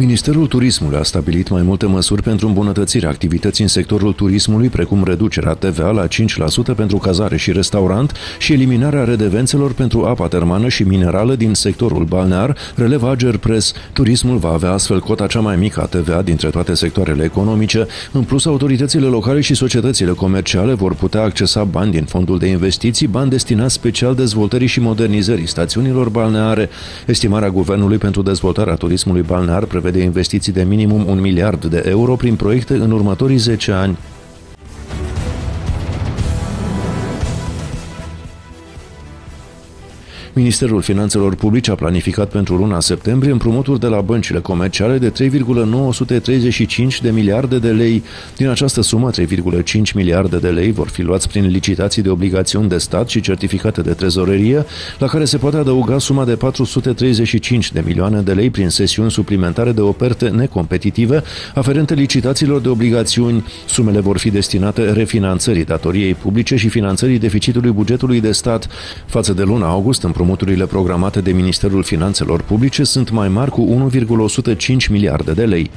Ministerul Turismului a stabilit mai multe măsuri pentru îmbunătățirea activității în sectorul turismului, precum reducerea TVA la 5% pentru cazare și restaurant și eliminarea redevențelor pentru apa termană și minerală din sectorul balnear, releva Ager Press. Turismul va avea astfel cota cea mai mică a TVA dintre toate sectoarele economice. În plus, autoritățile locale și societățile comerciale vor putea accesa bani din fondul de investiții, bani destinați special dezvoltării și modernizării stațiunilor balneare. Estimarea Guvernului pentru dezvoltarea turismului balnear prevede prevede investiții de minimum un miliard de euro prin proiecte în următorii 10 ani. Ministerul Finanțelor Publice a planificat pentru luna septembrie împrumuturi de la băncile comerciale de 3,935 de miliarde de lei. Din această sumă, 3,5 miliarde de lei vor fi luați prin licitații de obligațiuni de stat și certificate de trezorerie, la care se poate adăuga suma de 435 de milioane de lei prin sesiuni suplimentare de oferte necompetitive aferente licitațiilor de obligațiuni. Sumele vor fi destinate refinanțării datoriei publice și finanțării deficitului bugetului de stat. Față de luna august, Împrumuturile programate de Ministerul Finanțelor Publice sunt mai mari cu 1,105 miliarde de lei.